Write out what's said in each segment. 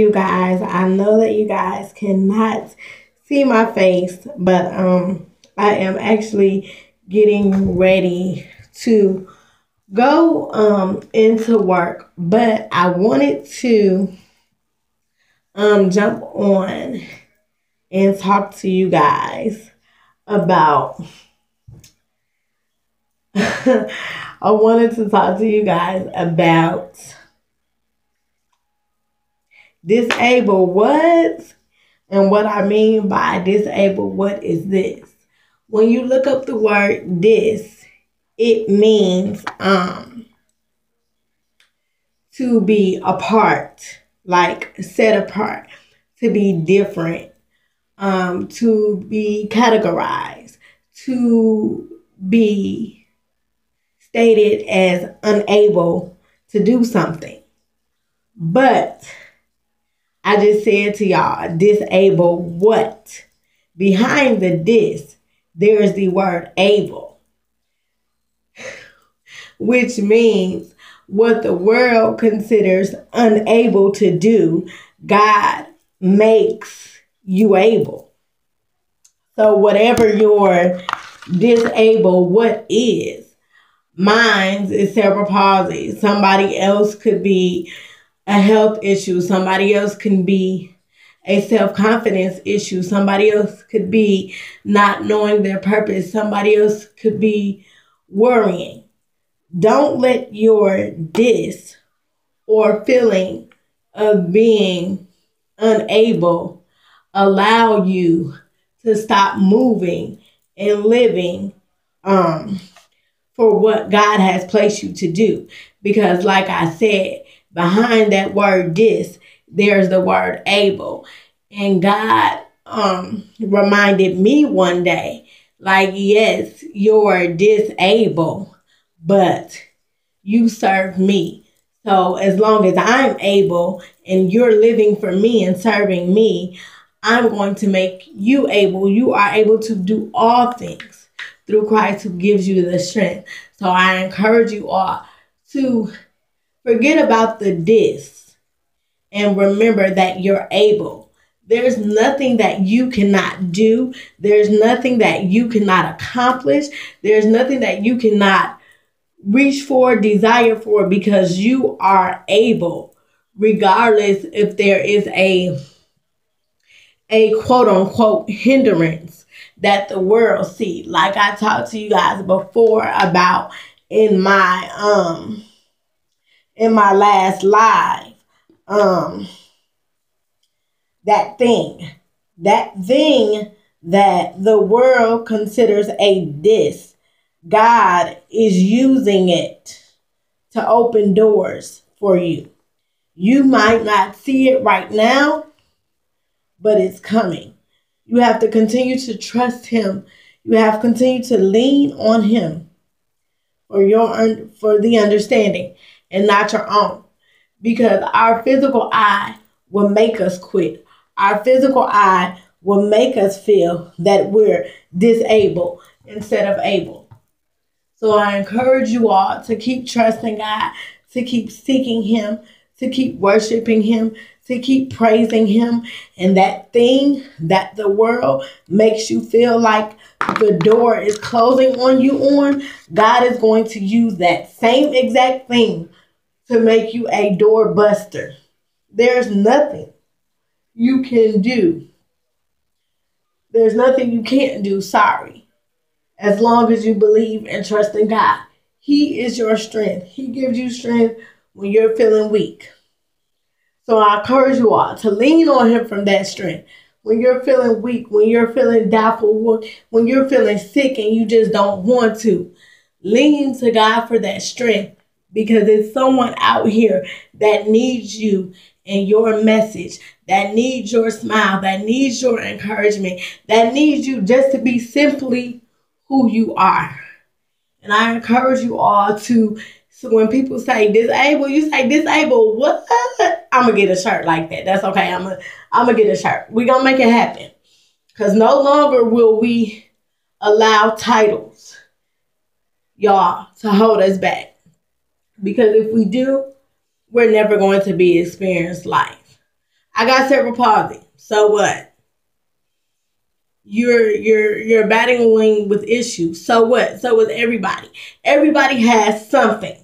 you guys. I know that you guys cannot see my face, but um I am actually getting ready to go um into work, but I wanted to um jump on and talk to you guys about I wanted to talk to you guys about disabled what? And what I mean by disabled what is this? When you look up the word this it means um to be apart like set apart to be different um to be categorized to be stated as unable to do something. But I just said to y'all, disable what? Behind the dis, there is the word able, which means what the world considers unable to do, God makes you able. So, whatever your disabled what is, mine is cerebral palsy. Somebody else could be a health issue. Somebody else can be a self confidence issue. Somebody else could be not knowing their purpose. Somebody else could be worrying. Don't let your dis or feeling of being unable allow you to stop moving and living um, for what God has placed you to do. Because, like I said, behind that word dis, there's the word able. And God um reminded me one day, like, yes, you're disabled, but you serve me. So as long as I'm able and you're living for me and serving me, I'm going to make you able. You are able to do all things through Christ who gives you the strength. So I encourage you all to Forget about the dis and remember that you're able. There's nothing that you cannot do. There's nothing that you cannot accomplish. There's nothing that you cannot reach for, desire for, because you are able, regardless if there is a a quote unquote hindrance that the world see. Like I talked to you guys before about in my um in my last live um that thing that thing that the world considers a dis god is using it to open doors for you. You might not see it right now but it's coming. You have to continue to trust him. You have to continue to lean on him for your for the understanding and not your own. Because our physical eye will make us quit. Our physical eye will make us feel that we're disabled instead of able. So I encourage you all to keep trusting God, to keep seeking Him, to keep worshiping Him, to keep praising Him. And that thing that the world makes you feel like the door is closing on you on, God is going to use that same exact thing to make you a door buster. There's nothing you can do. There's nothing you can't do, sorry. As long as you believe and trust in God. He is your strength. He gives you strength when you're feeling weak. So I encourage you all to lean on Him from that strength. When you're feeling weak, when you're feeling doubtful, when you're feeling sick and you just don't want to, lean to God for that strength because there's someone out here that needs you and your message, that needs your smile, that needs your encouragement, that needs you just to be simply who you are. And I encourage you all to, so when people say disabled, you say disabled, what? I'm gonna get a shirt like that. That's okay. I'm gonna, I'm gonna get a shirt. We're gonna make it happen. Because no longer will we allow titles, y'all, to hold us back. Because if we do, we're never going to be experienced life. I got cerebral palsy. So what? You're you're you're battling with issues. So what? So with everybody. Everybody has something,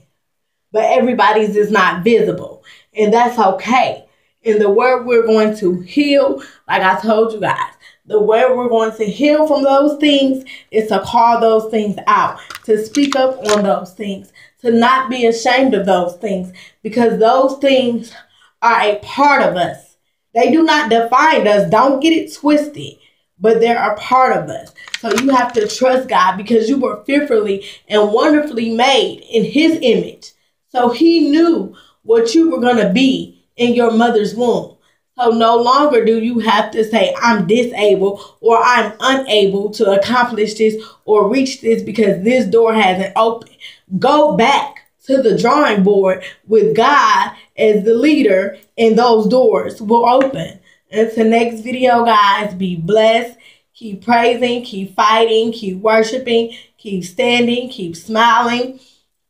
but everybody's is not visible, and that's okay. In the word, we're going to heal, like I told you guys. The way we're going to heal from those things is to call those things out, to speak up on those things, to not be ashamed of those things, because those things are a part of us. They do not define us. Don't get it twisted, but they're a part of us. So you have to trust God because you were fearfully and wonderfully made in His image. So He knew what you were going to be in your mother's womb. So no longer do you have to say, I'm disabled or I'm unable to accomplish this or reach this because this door hasn't opened. Go back to the drawing board with God as the leader, and those doors will open. Until next video, guys, be blessed. Keep praising, keep fighting, keep worshiping, keep standing, keep smiling.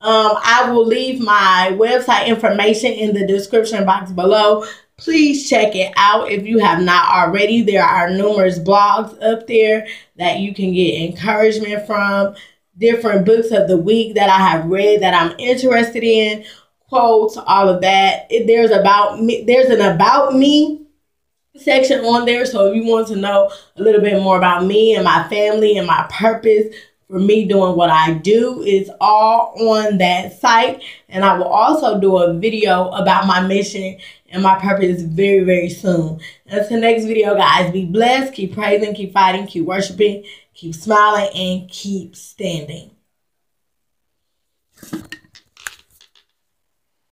Um, I will leave my website information in the description box below. Please check it out if you have not already. There are numerous blogs up there that you can get encouragement from different books of the week that I have read that I'm interested in, quotes, all of that. There's about me, there's an about me section on there. So if you want to know a little bit more about me and my family and my purpose for me doing what I do, is all on that site. And I will also do a video about my mission and my purpose very, very soon. Until next video, guys, be blessed, keep praising, keep fighting, keep worshiping keep smiling, and keep standing.